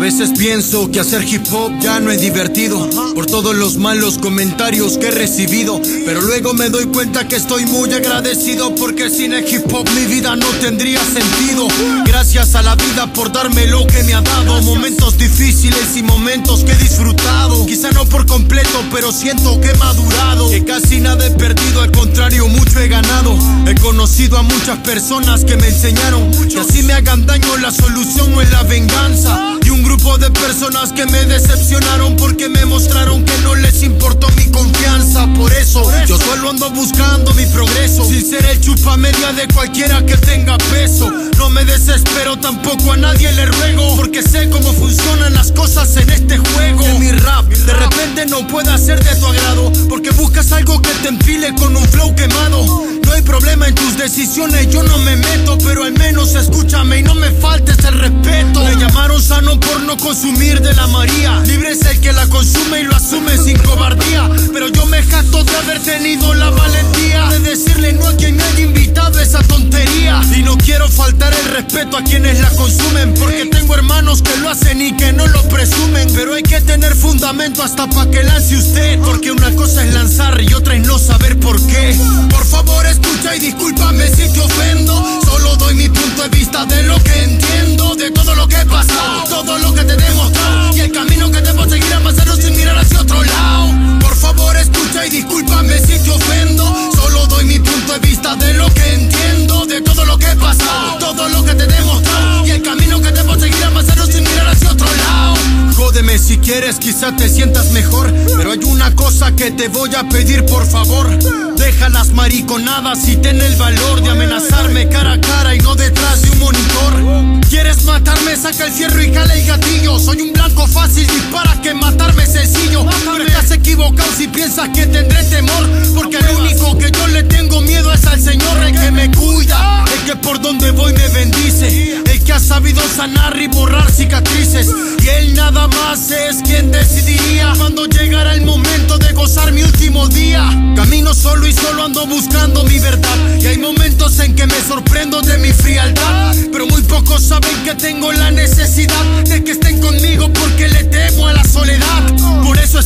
veces pienso que hacer hip hop ya no es divertido por todos los malos comentarios que he recibido. Pero luego me doy cuenta que estoy muy agradecido porque sin el hip hop mi vida no tendría sentido. Gracias a la vida por darme lo que me ha dado. Momentos difíciles y momentos que he disfrutado. Quizá no por completo, pero siento que he madurado. Que casi nada he perdido, al contrario, mucho he ganado. He conocido a muchas personas que me enseñaron que así me hagan daño, la solución no es la venganza. Un grupo de personas que me decepcionaron porque me mostraron que no les importó mi confianza. Por eso, yo solo ando buscando mi progreso. Sin ser el chupa media de cualquiera que tenga peso. No me desespero, tampoco a nadie le ruego. Porque sé cómo funcionan las cosas en este juego. Que mi rap de repente no pueda ser de tu agrado. Porque buscas algo que te empile con un flow quemado. No hay problema en tus decisiones, yo no me meto. Pero al menos escúchame y no tenido la valentía de decirle no a quien me haya invitado esa tontería. Y no quiero faltar el respeto a quienes la consumen. Porque tengo hermanos que lo hacen y que no lo presumen. Pero hay que tener fundamento hasta pa' que lance usted. Porque una cosa es lanzar y otra es no saber por qué. Si quieres, quizá te sientas mejor. Pero hay una cosa que te voy a pedir, por favor. Deja las mariconadas y ten el valor de amenazarme cara a cara y no detrás de un monitor. ¿Quieres matarme? Saca el fierro y jala el gatillo. Soy un blanco fácil, dispara que matarme es sencillo. Pero estás equivocado si piensas que tendré temor. Porque el único que yo le tengo miedo es al Señor, el que me cuida. El que por donde voy me bendice. Sabido sanar y borrar cicatrices. Y él nada más es quien decidiría cuando llegara el momento de gozar mi último día. Camino solo y solo ando buscando mi verdad. Y hay momentos en que me sorprendo de mi frialdad. Pero muy pocos saben que tengo la necesidad de que estén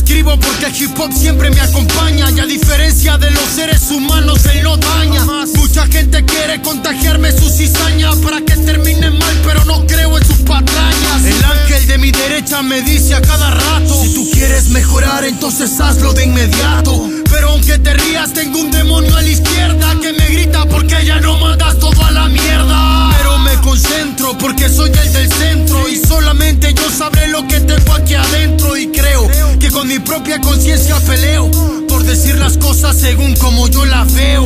escribo porque el hip hop siempre me acompaña. Y a diferencia de los seres humanos, él no daña. Mucha gente quiere contagiarme su cizaña para que termine mal, pero no creo en sus patrañas. El ángel de mi derecha me dice a cada rato: Si tú quieres mejorar, entonces hazlo de inmediato. Pero aunque te rías, tengo un demonio a la izquierda que me grita porque ya no mandas todo a la mierda. Pero me concentro porque soy el del centro y solamente yo sabré lo que tengo aquí adentro. Mi propia conciencia peleo por decir las cosas según como yo las veo.